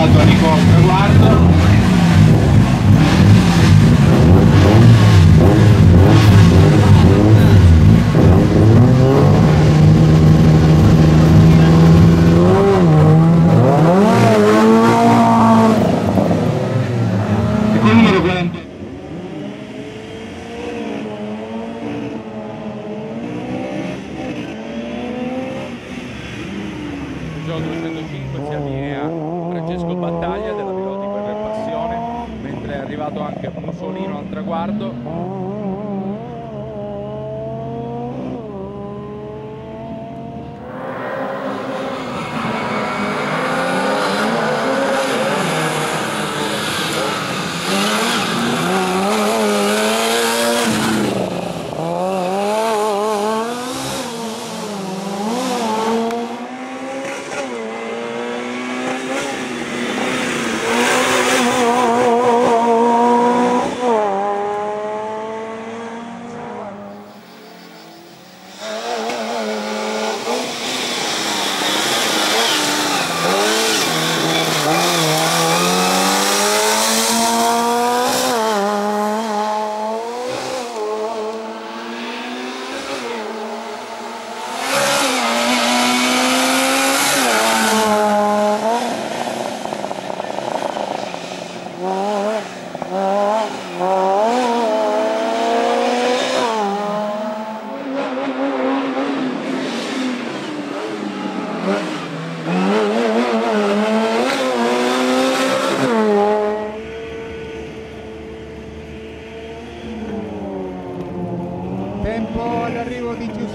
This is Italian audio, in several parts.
arrivato Nico al traguardo E Battaglia della Piloti per Passione, mentre è arrivato anche Musolino al traguardo.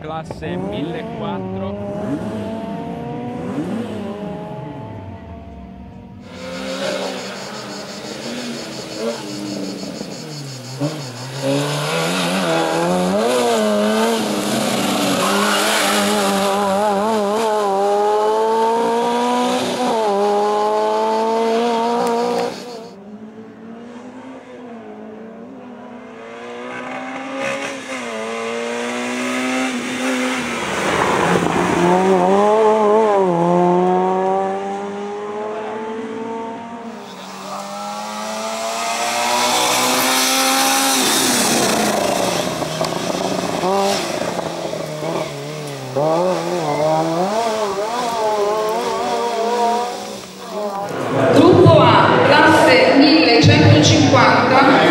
classe 1400 Oh. Gruppo A, classe 1150.